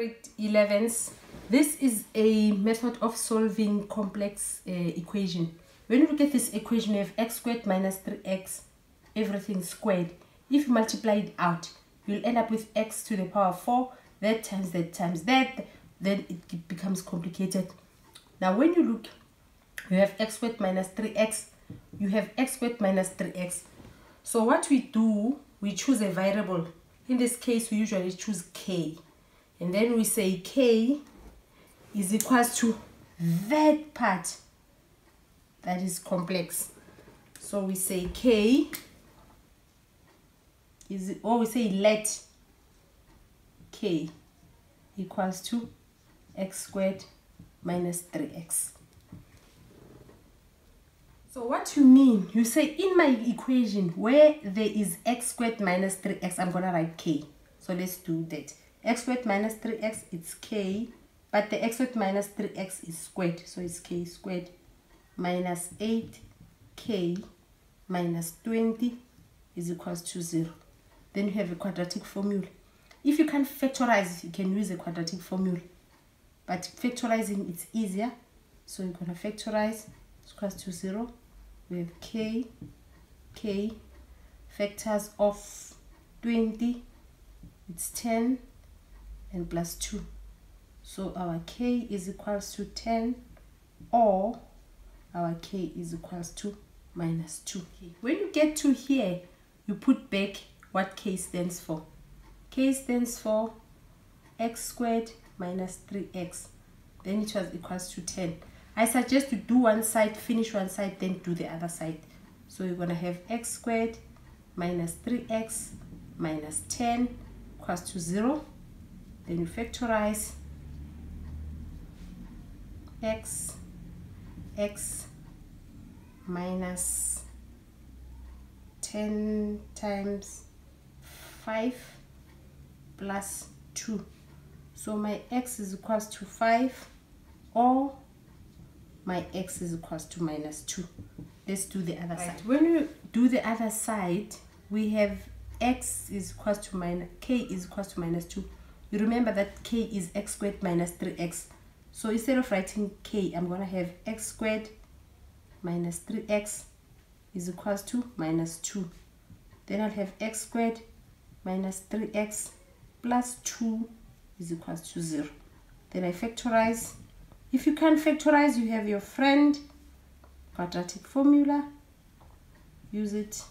grade 11s this is a method of solving complex uh, equation. When you look at this equation you have x squared minus 3x everything squared. If you multiply it out you'll end up with x to the power 4 that times that times that then it becomes complicated. Now when you look you have x squared minus 3x you have x squared minus 3x so what we do we choose a variable. In this case we usually choose k and then we say k is equals to that part that is complex. So we say k is or we say let k equals to x squared minus 3x so what you mean you say in my equation where there is x squared minus 3x i'm gonna write k. So let's do that x squared minus 3x it's k but the x squared minus 3x is squared. So it's k squared minus 8k minus 20 is equals to 0 then you have a quadratic formula. If you can factorize you can use a quadratic formula. But factorizing it's easier. So you're going to factorize it's equals to 0 we have k k factors of 20 it's 10 and plus 2 so our k is equals to 10 or our k is equals to minus 2 when you get to here you put back what k stands for. K stands for x squared minus 3x then it was equals to 10 i suggest you do one side finish one side then do the other side. So you're gonna have x squared minus 3x minus 10 equals to 0 then you factorize x x minus 10 times 5 plus 2 so my x is equals to 5 or my x is equals to minus 2 let's do the other right. side. When you do the other side we have x is equals to minus k is equals to minus 2 you remember that k is x squared minus 3x so instead of writing k i'm gonna have x squared minus 3x is equals to minus 2 then i'll have x squared minus 3x plus 2 is equals to 0 then i factorize. If you can't factorize you have your friend quadratic formula. Use it.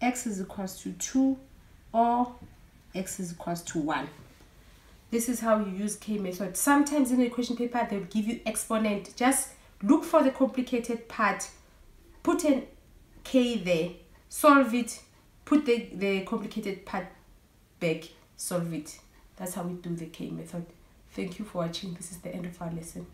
X is equals to 2 or x is equals to 1 this is how you use k method sometimes in the equation paper they'll give you exponent. Just look for the complicated part. Put an k there. Solve it. Put the the complicated part back. Solve it. That's how we do the k method thank you for watching. This is the end of our lesson